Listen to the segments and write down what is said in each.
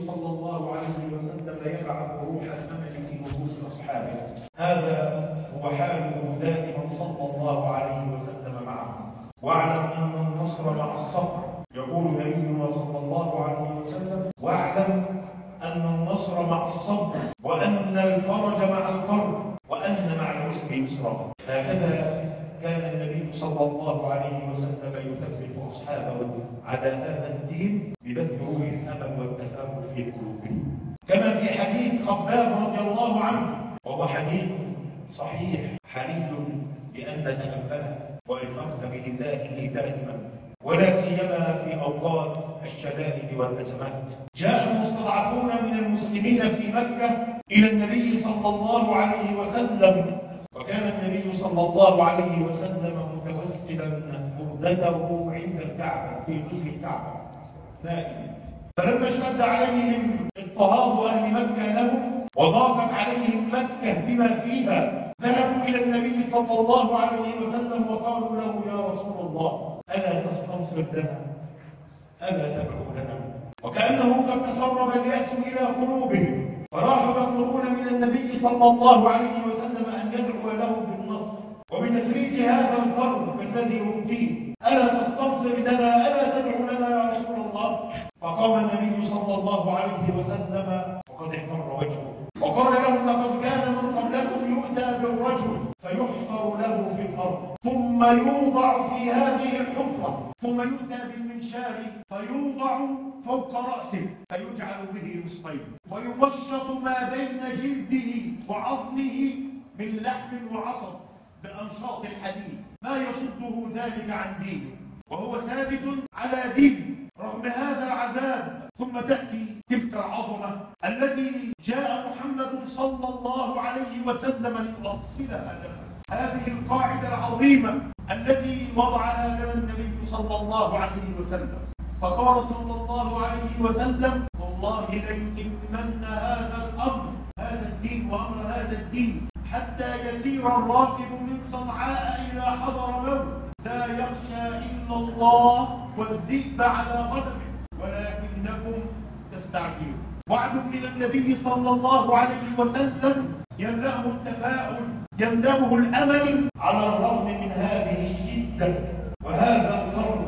صلى الله عليه وسلم يبعث روح الأمل في نفوس أصحابه. هذا هو حاله دائما صلى الله عليه وسلم معه. واعلم أن النصر مع الصبر يقول نبينا صلى الله عليه وسلم واعلم أن النصر مع الصبر وأن الفرج مع الكرب وأن مع العسر يسرا. هكذا كان النبي صلى الله عليه وسلم يثبت أصحابه على هذا الدين. والتفاؤل في قلوبهم كما في حديث خباب رضي الله عنه وهو حديث صحيح حري بأن نتامله ويثرت بغذائه دائما ولا سيما في أوقات الشدائد والأزمات. جاء المستضعفون من المسلمين في مكة إلى النبي صلى الله عليه وسلم وكان النبي صلى الله عليه وسلم متوسلا بردته عند الكعبة في ظل الكعبة. نائم فلما اشتد عليهم اضطهاد أهل مكة لهم وضاقت عليهم مكة بما فيها ذهبوا إلى النبي صلى الله عليه وسلم وقالوا له يا رسول الله ألا تستنصر لنا؟ ألا تدعو لنا؟ وكأنه قد تسرب اليأس إلى قلوبهم فراحوا يطلبون من النبي صلى الله عليه وسلم أن يدعو لهم بالنصر. وبتفريج هذا الكرب الذي هم فيه ألا تستنصر لنا؟ ألا تدعو لنا يا رسول الله فقام النبي صلى الله عليه وسلم وقد احمر وجهه. وقال لهم لقد كان من قبلكم يؤتى بالرجل فيحفر له في الأرض. ثم يوضع في هذه الحفرة ثم يؤتى بالمنشار فيوضع فوق رأسه فيجعل به نصفين. ويمشط ما بين جلده وعظمه من لحم وعصب بأنشاط الحديد. ما يصده ذلك عن دينه. وهو ثابت على دينه. رغم هذا العذاب ثم تأتي تلك العظمة التي جاء محمد صلى الله عليه وسلم ليؤصلها لنا. هذه القاعدة العظيمة التي وضعها لنا النبي صلى الله عليه وسلم. فقال صلى الله عليه وسلم والله ليتمن هذا الأمر هذا الدين وأمر هذا الدين حتى يسير الراكب من صنعاء إلى حضر موت لا يخشى إلا الله والذئب على ولكنكم تستعجلون وعد من النبي صلى الله عليه وسلم يملأه التفاؤل يملأه الأمل على الرغم من هذه الشدة. وهذا الكرب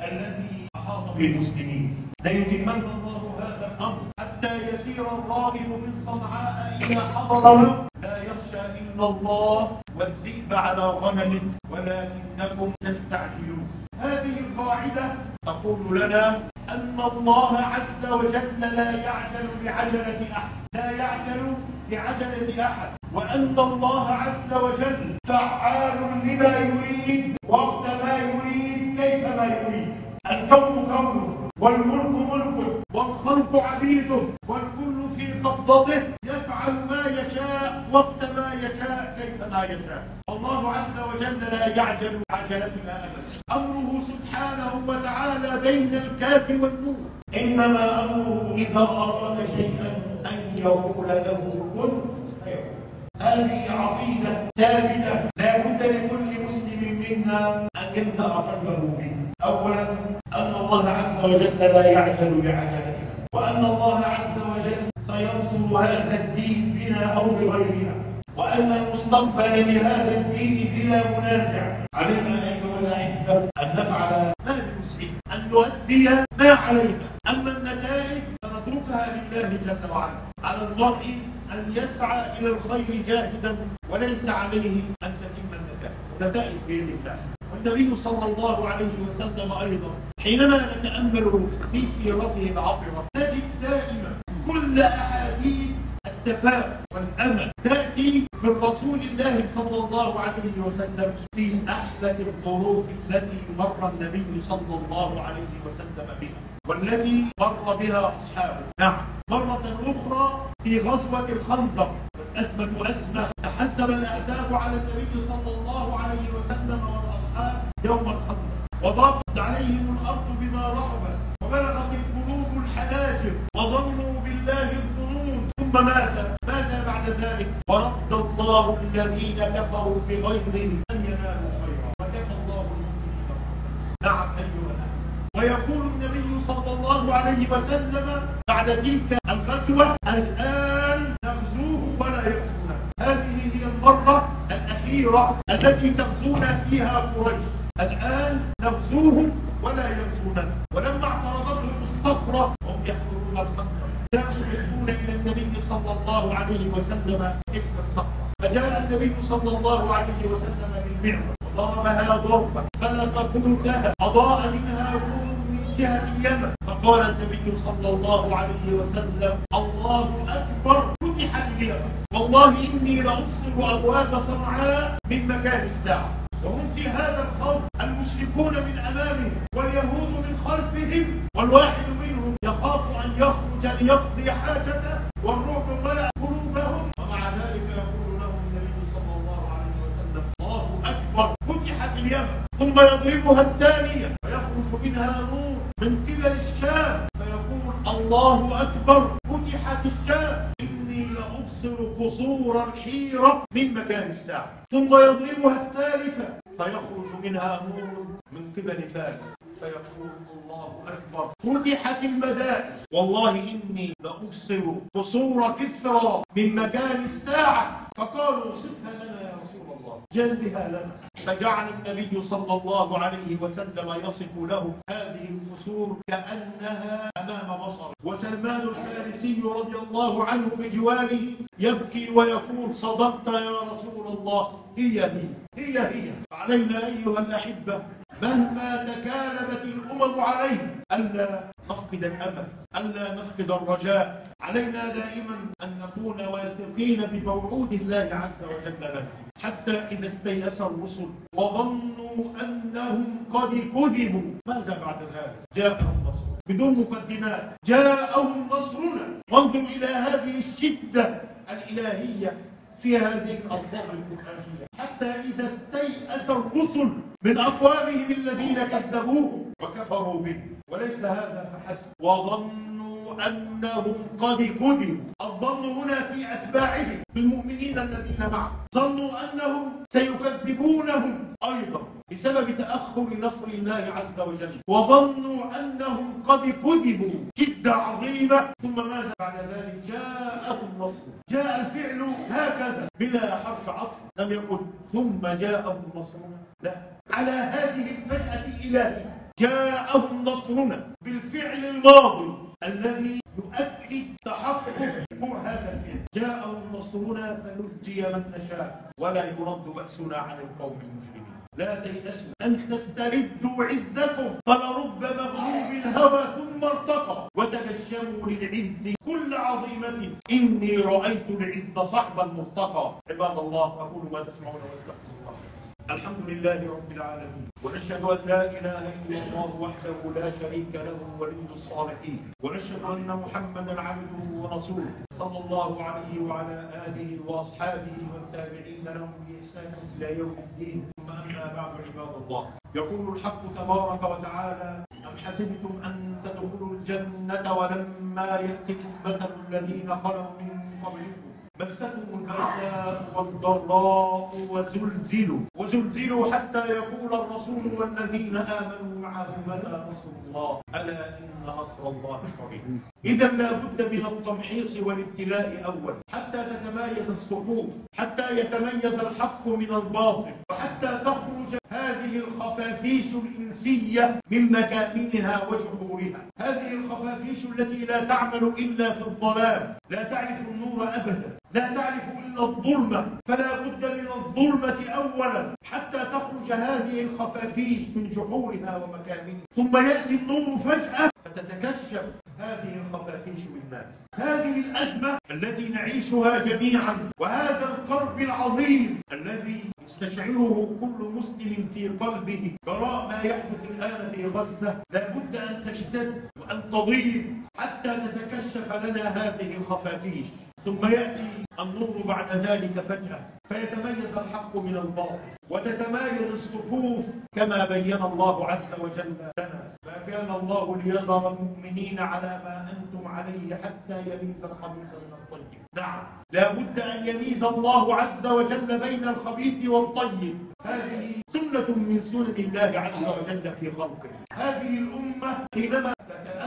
الذي أحاط بالمسلمين. ليتمن الله هذا الأمر حتى يسير الراغب من صنعاء إلى حضر لا يخشى إلا الله والذئب على غنمه ولكنكم تستعجلون. هذه القاعدة تقول لنا أن الله عز وجل لا يعجل بعجلة أحد. لا يعجل بعجلة أحد. وأن الله عز وجل فعال لما يريد وقت ما يريد كيف ما يريد. الكون كونه والملك ملكه والخلق عبيده والكل في قبضته يفعل ما يشاء وقت ما يشاء كيف ما يشاء. الله عز وجل لا يعجل سبحانه وتعالى بين الكاف والنور. إنما أمره إذا أراد شيئا أن يقول له كن فيكون. هذه عقيدة ثابتة. لا بد لكل مسلم منا أن يبدأ قلبه به اولا أن الله عز وجل لا يعجل بعجلتنا وأن الله عز وجل سينصر هذا الدين بنا أو بغيرنا وأن المستقبل لهذا الدين بلا منازع علينا ايها الاحبه ان نفعل ما بنسعنا ان نؤدي ما علينا أما النتائج فنتركها لله جل وعلا. على المرء أن يسعى إلى الخير جاهدا وليس عليه أن تتم النتائج. النتائج بيد الله. والنبي صلى الله عليه وسلم أيضا حينما نتأمل في سيرته العطرة نجد دائما كل احاديث التفاؤل والأمل تأتي من رسول الله صلى الله عليه وسلم في أحلى الظروف التي مر النبي صلى الله عليه وسلم بها والتي مر بها أصحابه. نعم. مرة أخرى في غزوة الخندق. والازمه ازمه تحسب الأحزاب على النبي صلى الله عليه وسلم والأصحاب يوم الخندق. وضاقت عليهم الأرض بما رحبت وبلغت القلوب الحناجر وظنوا ثم ماذا؟ ماذا بعد ذلك؟ ورد الله الذين كفروا بغيظهم ان ينالوا خيرا. وكفى الله المؤمنين. نعم أيها الأخوة. ويقول النبي صلى الله عليه وسلم بعد تلك الغزوة الآن نغزوه ولا يغزونا. هذه هي المرة الأخيرة التي تغزونا فيها قريش. الآن نغزوهم ولا يغزونا. ولما اعترضتهم الصخرة هم يحفرون الخندق النبي صلى الله عليه وسلم تلك الصخرة. فجاء النبي صلى الله عليه وسلم بالمعبر وضربها ضربة. فلق ثلثها أضاء منها نور من جهة اليمن. فقال النبي صلى الله عليه وسلم الله أكبر. فتحت اليمن. والله إني لأبصر أبواب صنعاء من مكان الساعة. وهم في هذا الخوف المشركون من أمامهم واليهود من خلفهم والواحد منهم ليقضي حاجته والرعب ملأ قلوبهم. ومع ذلك يقول لهم النبي صلى الله عليه وسلم الله أكبر. فتحت اليمن ثم يضربها الثانية فيخرج منها نور من قبل الشام فيقول الله أكبر. فتحت الشام إني لأبصر قصور الحيرة من مكان الساعة. ثم يضربها الثالثة فيخرج منها نور من قبل فارس فيقول الله أكبر. فتحت المدائن. والله إني لأبصر قصور كسرى من مكان الساعة. فقالوا صفها لنا يا رسول الله. جلبها لنا. فجعل النبي صلى الله عليه وسلم يصف له هذه القصور كأنها أمام بصره. وسلمان الفارسي رضي الله عنه بجواره يبكي ويقول صدقت يا رسول الله. هي هي. هي هي. علينا أيها الأحبة مهما تكالبت الأمم علينا ألا نفقد الأمل ألا نفقد الرجاء. علينا دائما أن نكون واثقين بموعود الله عز وجل لنا. حتى إذا استيأس الرسل وظنوا أنهم قد كذبوا. ماذا بعد ذلك؟ جاءهم نصر بدون مقدمات. جاءهم نصرنا. وانظر إلى هذه الشدة الإلهية في هذه الألفاظ القرآنية حتى إذا استيأس الرسل من أقوامهم الذين كذبوه وكفروا به. وليس هذا فحسب. وظنوا أنهم قد كذبوا. الظن هنا في أتباعهم في المؤمنين الذين معه. ظنوا أنهم سيكذبونهم أيضا بسبب تأخر نصر الله عز وجل. وظنوا أنهم قد كذبوا جد عظيمة ثم ماذا بعد ذلك؟ جاءهم نصر. جاء الفعل هكذا بلا حرف عطف لم يقل. ثم جاءهم نصرنا لا. على هذه الفجأة الإلهية جاءهم نصرنا بالفعل الماضي. الذي يؤكد تحقق هذا الفعل. جاءهم نصرنا فنجي من نشاء. ولا يرد بأسنا عن القوم المجرمين. لا تيأسوا. أن تستردوا عزكم. فلرب مغلوب هوى ثم ارتقى. وتبشموا للعز كل عظيمة. إني رأيت العز صعبا مرتقى عباد الله أقول ما تسمعون وأستغفر الله. الحمد لله رب العالمين. ونشهد أن لا إله إلا الله وحده لا شريك له ولي الصالحين. ونشهد أن محمدا عبده ورسوله صلى الله عليه وعلى آله وأصحابه والتابعين لهم بإحسان إلى يوم الدين. ثم أما بعد عباد الله. يقول الحق تبارك وتعالى أم حسبتم أن تدخلوا الجنة ولما يأتكم مثل الذين خلوا من قبلكم؟ مستهم البأساء والضراء وزلزلوا. وزلزلوا حتى يقول الرسول والذين آمنوا معه متى نصر الله؟ ألا إن نصر الله قريب إذا لا بد من التمحيص والابتلاء أول. حتى تتمايز الصفوف. حتى يتميز الحق من الباطل. وحتى تخرج هذه الخفافيش الإنسية من مكامنها وجذورها هذه الخفافيش التي لا تعمل إلا في الظلام. لا تعرف النور أبدا. لا تعرف إلا الظلمة فلا بد من الظلمة أولا حتى تخرج هذه الخفافيش من جحورها ومكامنها. ثم يأتي النور فجأة فتتكشف هذه الخفافيش بالناس هذه الأزمة التي نعيشها جميعا وهذا الكرب العظيم الذي يستشعره كل مسلم في قلبه براء ما يحدث الآن في غزة. لابد أن تشتد وأن تضيق حتى تتكشف لنا هذه الخفافيش. ثم يأتي النور بعد ذلك فجأة. فيتميز الحق من الباطل وتتمايز الصفوف كما بين الله عز وجل. لنا ما كان الله ليظهر المؤمنين على ما أنتم عليه حتى يميز الخبيث من الطيب. نعم لا بد أن يميز الله عز وجل بين الخبيث والطيب. هذه سنة من سنن الله عز وجل في خلقه. هذه الأمة حينما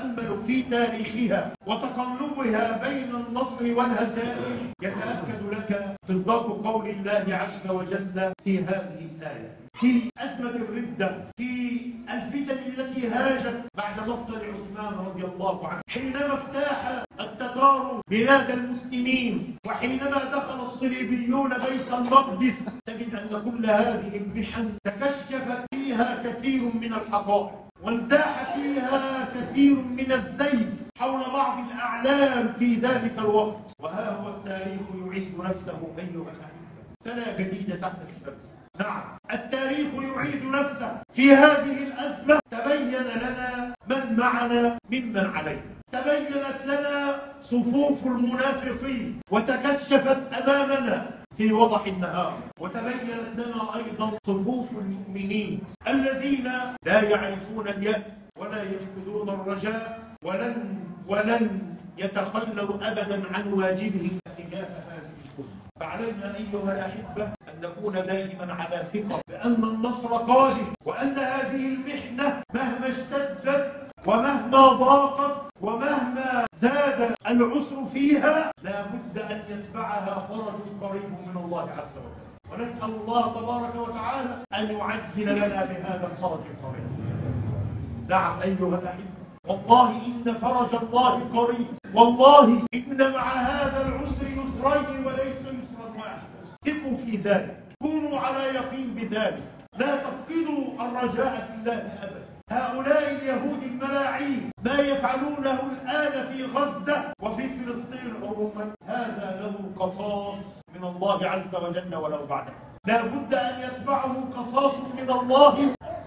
يتأمل في تاريخها وتقلبها بين النصر والهزائم. يتأكد لك مصداق قول الله عز وجل في هذه الآية. في أزمة الردة في الفتن التي هاجت بعد مقتل عثمان رضي الله عنه. حينما اجتاح التتار بلاد المسلمين وحينما دخل الصليبيون بيت المقدس تجد أن كل هذه المحن تكشفت فيها كثير من الحقائق. وانزاح فيها كثير من الزيف حول بعض الأعلام في ذلك الوقت. وها هو التاريخ يعيد نفسه أيها الأحبة. فلا جديد تحت الشمس نعم التاريخ يعيد نفسه. في هذه الأزمة تبين لنا من معنا ممن علينا. تبينت لنا صفوف المنافقين وتكشفت أمامنا في وضح النهار. وتبينت لنا أيضا صفوف المؤمنين الذين لا يعرفون اليأس ولا يفقدون الرجاء ولن ولن يتخلوا أبدا عن واجبهم تجاه هذه الأمة. فعلينا أيها الأحبة أن نكون دائما على ثقة بأن النصر قادم وأن هذه المحنة مهما اشتدت ومهما ضاقت ومهما زاد العسر فيها لا بد أن يتبعها فرج قريب من الله عز وجل. ونسأل الله تبارك وتعالى أن يعجل لنا بهذا الفرج القريب. نعم أيها الأحبة والله إن فرج الله قريب. والله إن مع هذا العسر يسرين وليس يسرا واحدا. ثقوا في ذلك. كونوا على يقين بذلك. لا تفقدوا الرجاء في الله أبدا. هؤلاء اليهود الملاعين ما يفعلونه الآن في غزة وفي فلسطين عموما. هذا له قصاص من الله عز وجل ولو بعده. لا بد أن يتبعه قصاص من الله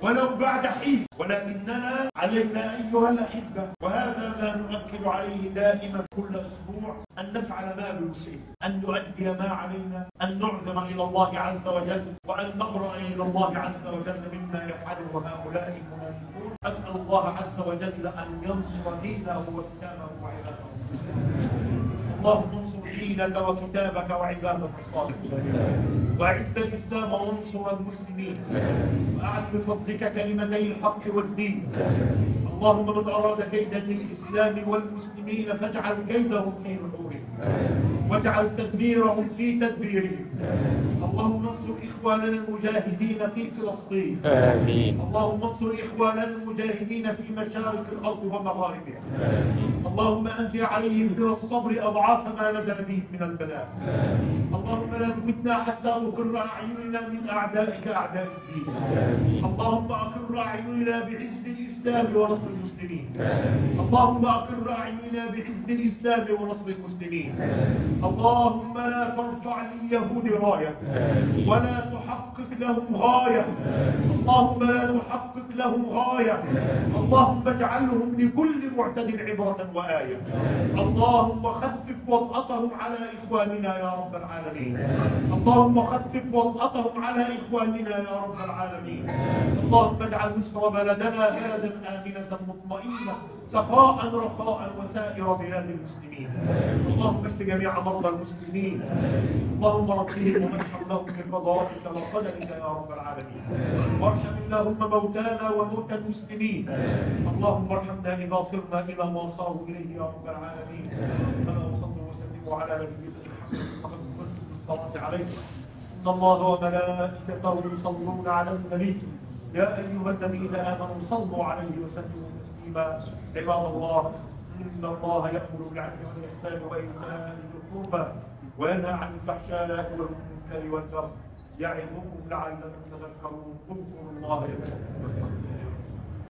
ولو بعد حين. ولكننا علينا أيها الأحبة وهذا ما نؤكد عليه دائما كل أسبوع أن نفعل ما بوسعنا أن نؤدي ما علينا أن نعذر إلى الله عز وجل وأن نبرأ إلى الله عز وجل مما يفعله هؤلاء المنافقون. أسأل الله عز وجل أن ينصر دينه وكتابه وعباده. اللهم انصر دينك وكتابك وعبادك الصالحين. وأعز الإسلام وانصر المسلمين. واعد بفضلك كلمتي الحق والدين. اللهم من أراد كيدا للإسلام والمسلمين فاجعل كيدهم في نحورهم. واجعل تدبيرهم في تدبيرهم. اللهم انصر اخواننا المجاهدين في فلسطين. آمين. اللهم انصر اخواننا المجاهدين في مشارق الأرض ومغاربها. آمين. اللهم أنزل عليهم من الصبر أضعاف ما نزل به من البلاء. اللهم لا تمتنا حتى نقر أعيننا من أعدائك أعداء الدين. آمين. اللهم اقر أعيننا بعز الإسلام ونصر المسلمين. آمين. اللهم اقر أعيننا بعز الإسلام ونصر المسلمين. اللهم لا ترفع لليهود راية. آمين. ولا تحقق لهم غاية. اللهم لا تحقق لهم غاية. اللهم اجعلهم لكل معتد عبرة وآية. اللهم خفف وطأتهم على إخواننا يا رب العالمين. اللهم خفف وطأتهم على إخواننا يا رب العالمين. اللهم اجعل مصر بلدنا بلدا آمنة مطمئنة سخاء رخاء وسائر بلاد المسلمين. اللهم اشف جميع مرضى المسلمين. اللهم ربهم ومن حولهم بقضائك وقدرك يا رب العالمين. وارحم اللهم موتانا وموتى المسلمين. اللهم ارحمنا إذا صرنا إلى ما صاروا إليه يا رب العالمين. فلا وصلوا وسلموا على نبينا محمد وقت بالصلاه عليه إن الله وملائكته يصلون على النبي. يا أيها الذين آمنوا صلوا عليه وسلموا تسليما. عباد الله إن الله يأمر بالعدل والإحسان وإيتاء ذي القربى وينهى عن الفحشاء والمنكر والبغي. يعظكم لعلكم تذكرون اذكروا الله يذكركم.